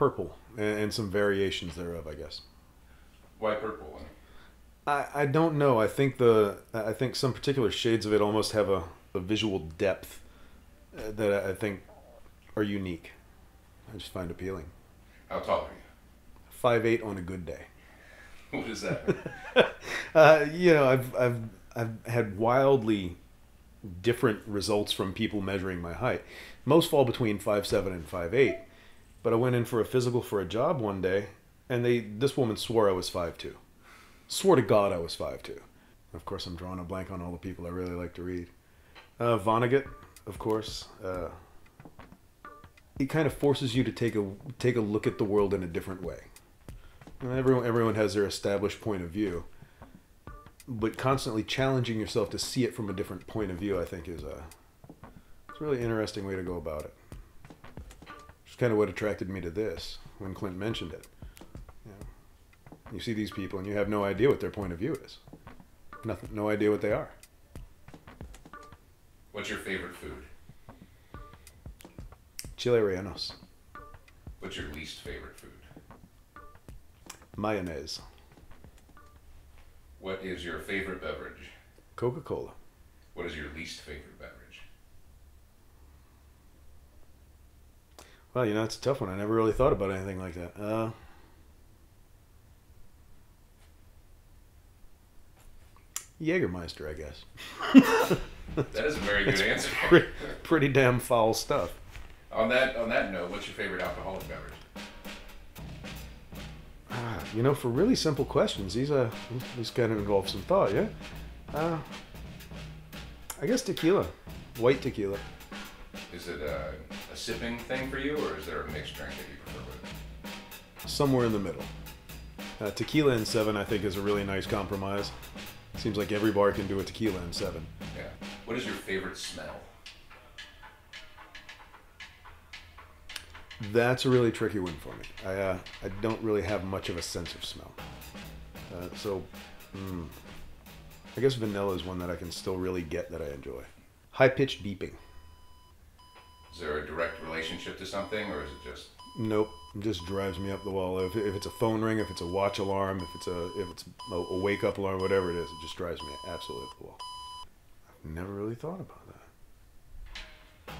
Purple and, and some variations thereof, I guess. Why purple? I, I don't know. I think the I think some particular shades of it almost have a, a visual depth uh, that I- I think are unique. I just find appealing. How tall are you? Five eight on a good day. What is that? Uh, you know, I've I've I've had wildly different results from people measuring my height. Most fall between five seven and five eight. But I went in for a physical for a job one day, and they this woman swore I was five two. Swore to God I was five two. Of course, I'm drawing a blank on all the people I really like to read. Uh, Vonnegut, of course. Uh, it kind of forces you to take a take a look at the world in a different way. Everyone everyone has their established point of view, but constantly challenging yourself to see it from a different point of view, I think, is a it's a really interesting way to go about it. It's kind of what attracted me to this when Clint mentioned it. You, know, you see these people and you have no idea what their point of view is. Nothing, no idea what they are. What's your favorite food? Chile rellenos, What's your least favorite food? mayonnaise, What is your favorite beverage? Coca Cola. What is your least favorite beverage? Well, you know, it's a tough one. I never really thought about anything like that. Uh, Jägermeister, I guess. That is a very good answer. Pretty, pretty damn foul stuff. on that on that note, what's your favorite alcoholic beverage? Ah, you know, for really simple questions, these uh, these kind of involve some thought. Yeah. Uh, I guess tequila, white tequila. Is it a, a sipping thing for you, or is there a mixed drink that you prefer with it? somewhere in the middle. Uh, tequila and seven, I think, is a really nice compromise. Seems like every bar can do a tequila and seven. Yeah. What is your favorite smell? That's a really tricky one for me. I uh, I don't really have much of a sense of smell. Uh, so, mm, I guess vanilla is one that I can still really get that I enjoy. High pitched beeping. Is there a direct relationship to something, or is it just Nope, it just drives me up the wall. If, if it's a phone ring, if it's a watch alarm, if it's a if it's a, a wake up alarm, whatever it is, it just drives me absolutely up the wall. I've never really thought about that.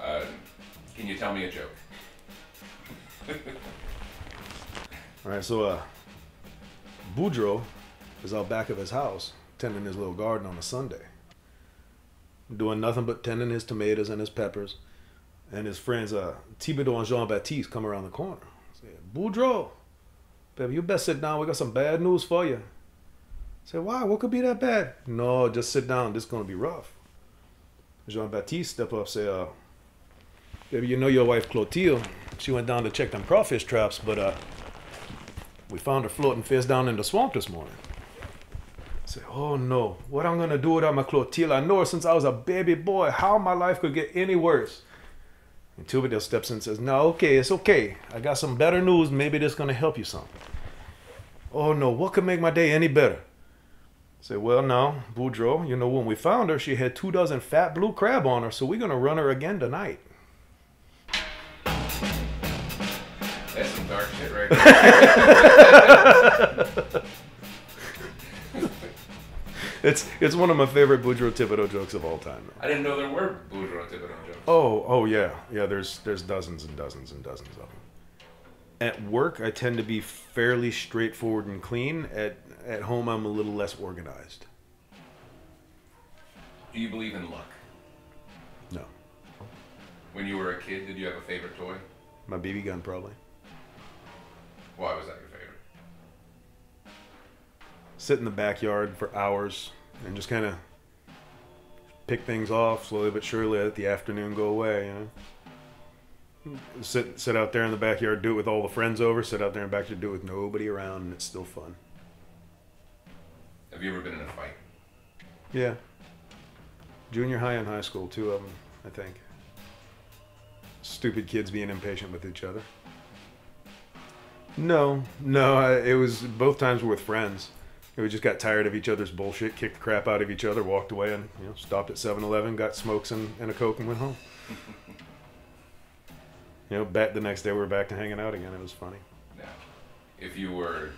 Uh, can you tell me a joke? All right, so uh, Boudreaux is out back of his house tending his little garden on a Sunday, doing nothing but tending his tomatoes and his peppers. And his friends, uh, Thibodeau and Jean Baptiste, come around the corner. Say, Boudreaux, baby, you best sit down. We got some bad news for you. Say, why? What could be that bad? No, just sit down. This is gonna be rough. Jean Baptiste step up, say, uh, baby, you know your wife Clotilde. She went down to check them crawfish traps, but uh, we found her floating face down in the swamp this morning. I say, oh no, what I'm gonna do without my Clotilde? I know her since I was a baby boy. How my life could get any worse? And Thibodeau steps in and says, no, okay, it's okay. I got some better news. Maybe this gonna help you some. Oh no, what could make my day any better? I say, well now, Boudreaux, you know when we found her, she had two dozen fat blue crab on her, so we're gonna run her again tonight. That's some dark shit right there. It's it's one of my favorite Boudreaux Thibodeau jokes of all time. I didn't know there were Boudreaux Thibodeau jokes. Oh, oh yeah, yeah. There's there's dozens and dozens and dozens of them. At work, I tend to be fairly straightforward and clean. At at home, I'm a little less organized. Do you believe in luck? No, When you were a kid, did you have a favorite toy? my BB gun probably. Why was that? Sit in the backyard for hours and just kind of pick things off slowly but surely. Let the afternoon go away. You know. Sit sit out there in the backyard, do it with all the friends over. Sit out there in the backyard, do it with nobody around, and it's still fun. Have you ever been in a fight? Yeah. Junior high and high school, two of them, I think. Stupid kids being impatient with each other. No, no, I, it was both times were with friends. We just got tired of each other's bullshit, kicked the crap out of each other, walked away, and you know, stopped at 7-Eleven, got smokes and, and a coke, and went home. you know, back the next day we were back to hanging out again. It was funny. Now, if you were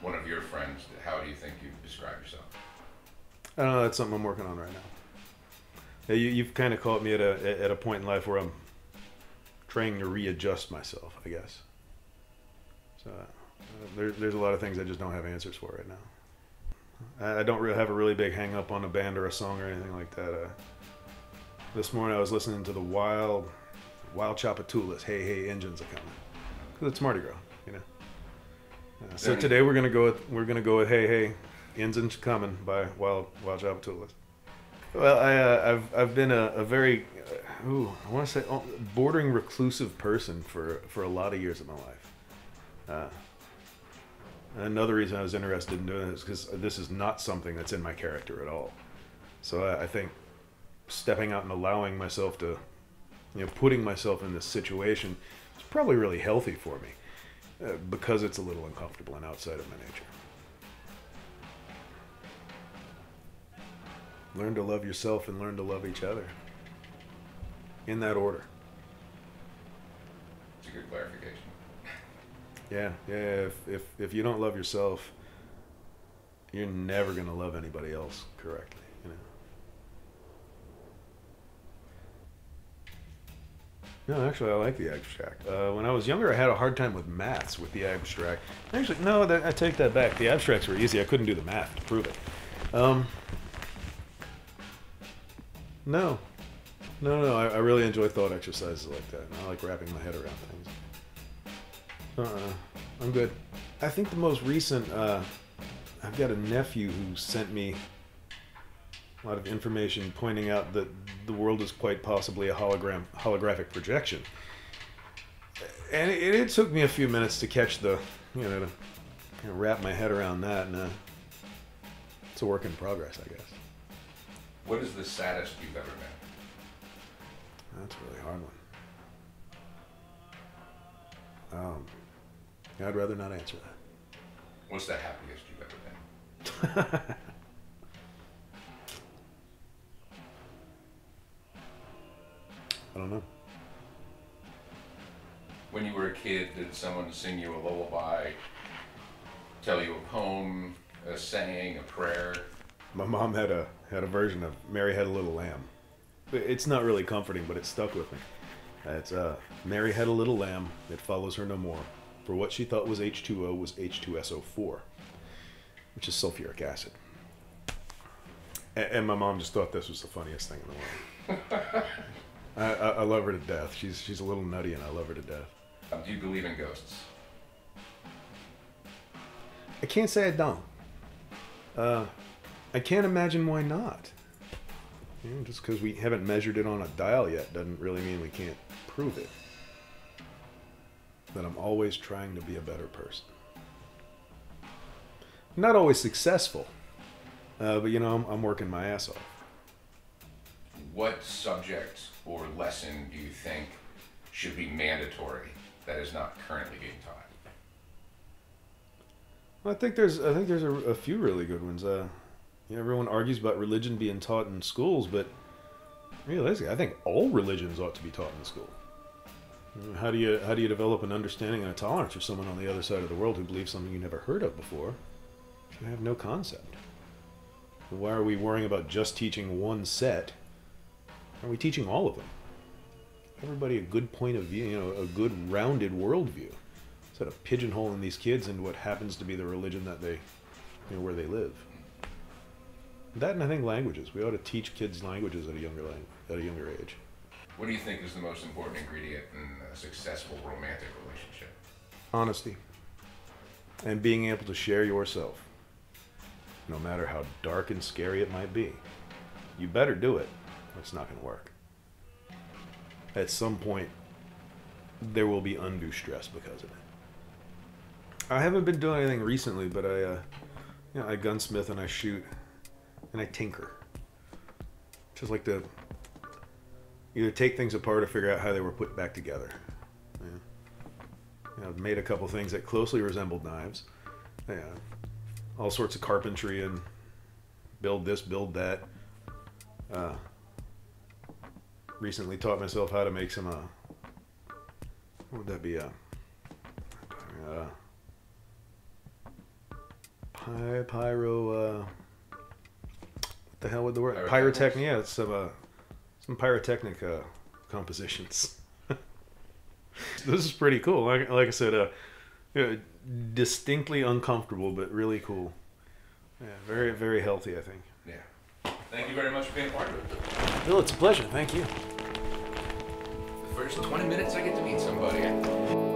one of your friends, how do you think you describe yourself? I don't know. That's something I'm working on right now. Yeah, you, you've kind of caught me at a at a point in life where I'm trying to readjust myself, I guess. So uh, there, there's a lot of things I just don't have answers for right now. I, don't really have a really big hang up on a band or a song or anything like that. Uh, this morning I was listening to the Wild Wild Tchoupitoulas, Hey Hey Indians are coming, because it's Mardi Gras, you know. Uh, so today we're gonna go with we're gonna go with Hey Hey Indians Coming by Wild Wild Tchoupitoulas. Well, I, uh, I've I've been a, a very, uh, ooh, I want to say oh, bordering reclusive person for for a lot of years of my life. Another reason I was interested in doing this is because this is not something that's in my character at all. So I, I think stepping out and allowing myself to, you know, putting myself in this situation is probably really healthy for me uh, because it's a little uncomfortable and outside of my nature. Learn to love yourself and learn to love each other. In that order. It's a good clarification. Yeah, yeah. If if if you don't love yourself, you're never gonna love anybody else correctly. You know. No, actually, I like the abstract. Uh, when I was younger, I had a hard time with maths with the abstract. Actually, no, that, I take that back. The abstracts were easy. I couldn't do the math to prove it. Um, no, no, no. I, I really enjoy thought exercises like that. I like wrapping my head around things. Uh-uh. I'm good. I think the most recent, uh, I've got a nephew who sent me a lot of information pointing out that the world is quite possibly a hologram, holographic projection. And it, it took me a few minutes to catch the, you know, to kind of wrap my head around that. And uh, it's a work in progress, I guess. What is the saddest you've ever been? That's a really hard one. Um, I'd rather not answer that. What's the happiest you've ever been? I don't know. When you were a kid, did someone sing you a lullaby, tell you a poem, a saying, a prayer? My mom had a had a version of Mary Had a Little Lamb. It's not really comforting, but it stuck with me. It's uh, Mary had a little lamb, it follows her no more. For what she thought was H2O was H2SO4, which is sulfuric acid. And, and my mom just thought this was the funniest thing in the world. I, I, I love her to death. She's she's a little nutty, and I love her to death. Um, do you believe in ghosts? I can't say I don't. Uh, I can't imagine why not. You know, just because we haven't measured it on a dial yet doesn't really mean we can't prove it. That I'm always trying to be a better person. Not always successful, uh, but you know, I'm, I'm working my ass off. What subject or lesson do you think should be mandatory that is not currently being taught? I think there's I think there's a, a few really good ones. Uh, you know, everyone argues about religion being taught in schools, but realistically, I think all religions ought to be taught in school. How do you how do you develop an understanding and a tolerance for someone on the other side of the world who believes something you never heard of before? You have no concept. Why are we worrying about just teaching one set? Are we teaching all of them? Everybody a good point of view, you know, a good rounded worldview instead of pigeonholing these kids into what happens to be the religion that they, you know, where they live. That and I think languages. We ought to teach kids languages at a younger at a younger age. What do you think is the most important ingredient in a successful romantic relationship? Honesty. And being able to share yourself, no matter how dark and scary it might be. You better do it. It's not going to work. At some point, there will be undue stress because of it. I haven't been doing anything recently, but I, uh, you know, I gunsmith and I shoot and I tinker. Just like to either take things apart or figure out how they were put back together. Yeah. I've made a couple things that closely resembled knives. Yeah. all sorts of carpentry and build this, build that. Uh, recently taught myself how to make some. Uh, what would that be? Uh, uh, py, pyro. Uh, what the hell would the word? Pyrotechnics? Pyrotechnic. Yeah, it's some uh, some pyrotechnic uh, compositions. this is pretty cool. Like, like I said, uh, yeah, distinctly uncomfortable, but really cool. Yeah, very very healthy. I think. Yeah. Thank you very much for being part of it. Bill, it's a pleasure. Thank you. The first 20 minutes I get to meet somebody.